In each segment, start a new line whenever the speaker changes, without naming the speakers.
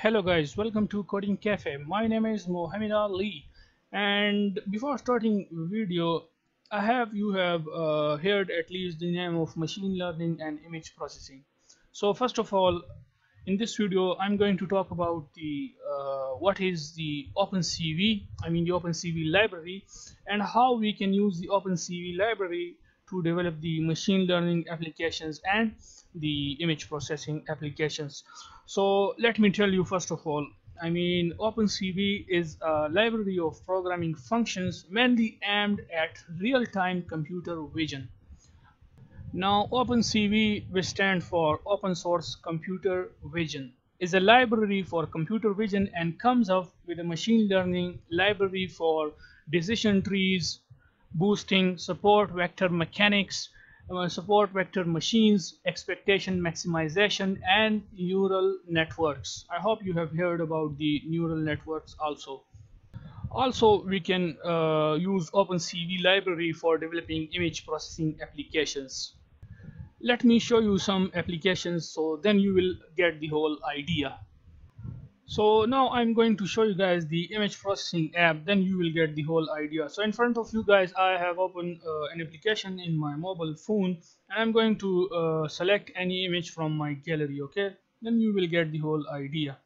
Hello guys, welcome to Coding Cafe. My name is Mohammed Ali and before starting video I have you have uh, heard at least the name of machine learning and image processing. So first of all in this video I'm going to talk about the uh, what is the OpenCV I mean the OpenCV library and how we can use the OpenCV library to develop the machine learning applications and the image processing applications. So let me tell you first of all I mean OpenCV is a library of programming functions mainly aimed at real-time computer vision. Now OpenCV which stand for open source computer vision. Is a library for computer vision and comes up with a machine learning library for decision trees boosting support vector mechanics uh, support vector machines, expectation maximization, and neural networks. I hope you have heard about the neural networks also. Also, we can uh, use OpenCV library for developing image processing applications. Let me show you some applications so then you will get the whole idea so now i'm going to show you guys the image processing app. Then you will get the whole idea. So in front of you guys i have opened uh, an application in my mobile phone. And i'm going to uh, select any image from my gallery okay? Then you will get the whole idea.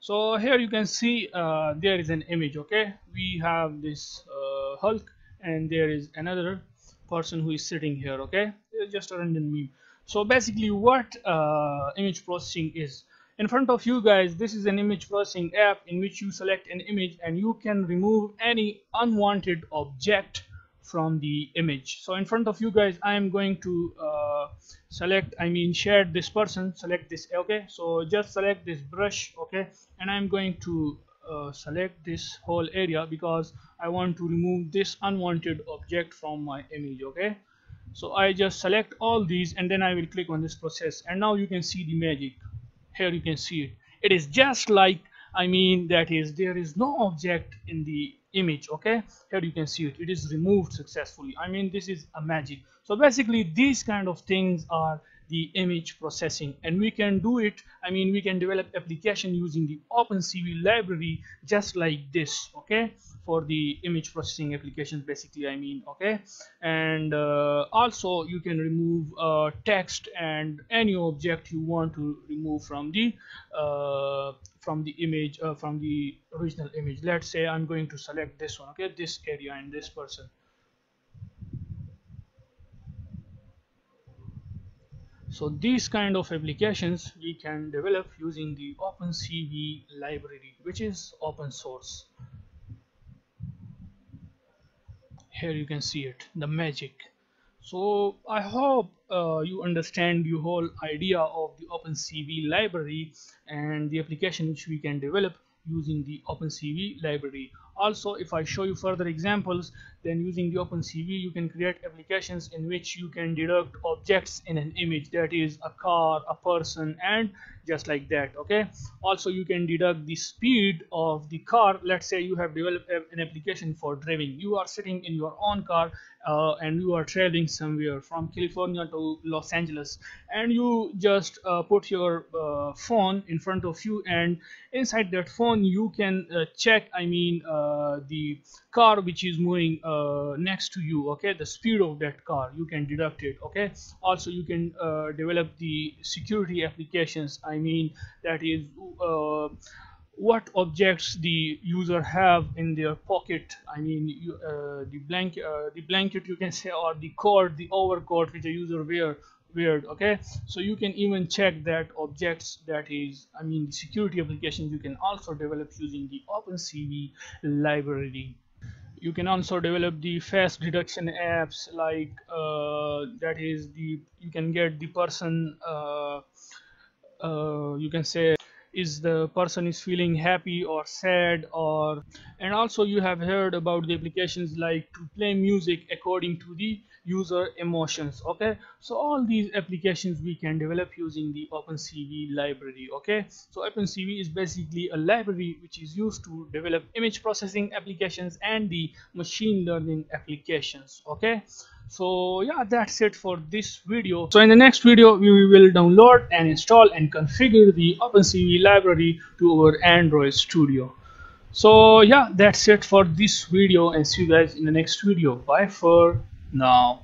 So here you can see uh, there is an image okay? We have this uh, hulk and there is another person who is sitting here okay? It's just a random meme. So basically what uh, image processing is in front of you guys this is an image processing app in which you select an image and you can remove any unwanted object from the image. So in front of you guys I am going to uh, select I mean share this person select this okay? So just select this brush okay? And I'm going to uh, select this whole area because I want to remove this unwanted object from my image okay? So I just select all these and then I will click on this process. And now you can see the magic here you can see it. It is just like I mean that is there is no object in the image okay? Here you can see it. It is removed successfully. I mean this is a magic. So basically these kind of things are the image processing. And we can do it I mean we can develop application using the OpenCV library just like this okay? For the image processing applications basically I mean okay? And uh, also you can remove uh, text and any object you want to remove from the uh, from the image uh, from the original image. Let's say I'm going to select this one okay? This area and this person so these kind of applications we can develop using the OpenCV library which is open source. Here you can see it the magic. So I hope uh, you understand the whole idea of the OpenCV library and the application which we can develop using the OpenCV library. Also if I show you further examples then using the OpenCV you can create applications in which you can deduct objects in an image. That is a car a person and just like that okay? Also you can deduct the speed of the car. Let's say you have developed an application for driving. You are sitting in your own car uh, and you are traveling somewhere from California to Los Angeles and you just uh, put your uh, phone in front of you and inside that phone you can uh, check I mean uh, the car which is moving uh, next to you okay? The speed of that car you can deduct it okay? Also you can develop the security applications. I mean that is what objects the user have in their pocket. I mean you, uh, the blanket uh, the blanket you can say or the coat the overcoat which a user wear weird okay? So you can even check that objects that is i mean the security applications you can also develop using the opencv library you can also develop the face detection apps like uh, that is the you can get the person uh, uh, you can say is the person is feeling happy or sad or and also you have heard about the applications like to play music according to the user emotions okay? So all these applications we can develop using the OpenCV library okay? So OpenCV is basically a library which is used to develop image processing applications and the machine learning applications okay so yeah that's it for this video. So in the next video we will download and install and configure the OpenCV library to our Android Studio. So yeah that's it for this video. And see you guys in the next video. Bye for now